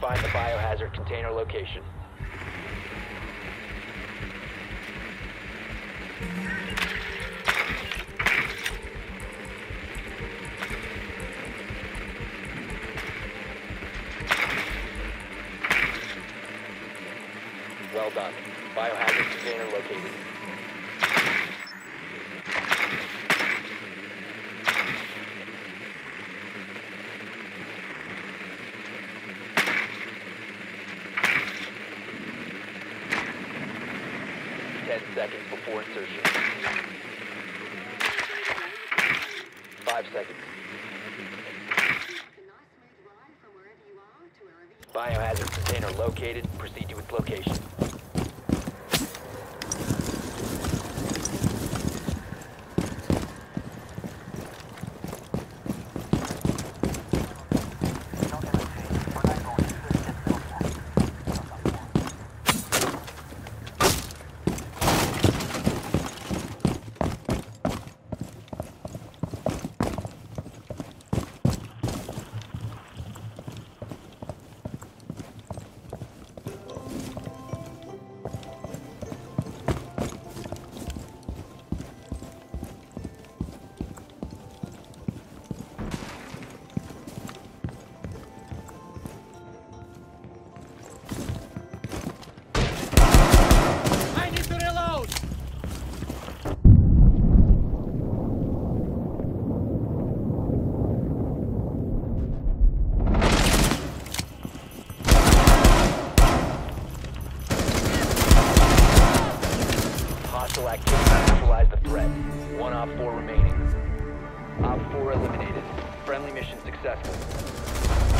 find the biohazard container location. Well done. Biohazard container located. Ten seconds before insertion. Five seconds. Biohazard container located. Proceed to its location. Hostile activity neutralize the threat. One op four remaining. Op four eliminated. Friendly mission successful.